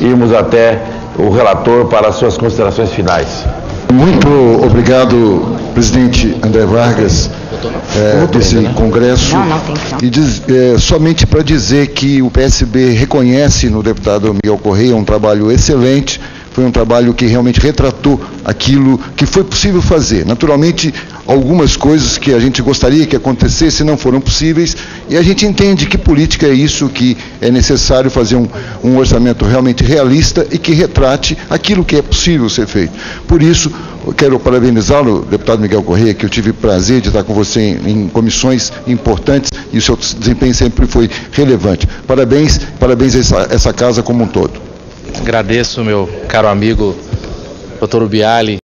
irmos até o relator para as suas considerações finais. Muito obrigado, presidente André Vargas, é, desse congresso. Não, não tem que não. E diz- é, somente para dizer que o PSB reconhece no deputado Miguel Correia um trabalho excelente, foi um trabalho que realmente retratou aquilo que foi possível fazer. Naturalmente, algumas coisas que a gente gostaria que acontecesse não foram possíveis, e a gente entende que política é isso, que é necessário fazer um, um orçamento realmente realista e que retrate aquilo que é possível ser feito. Por isso, quero parabenizá-lo, deputado Miguel Correia, que eu tive prazer de estar com você em, em comissões importantes e o seu desempenho sempre foi relevante. Parabéns, parabéns a essa, essa casa como um todo. Agradeço, meu caro amigo Dr. Biali,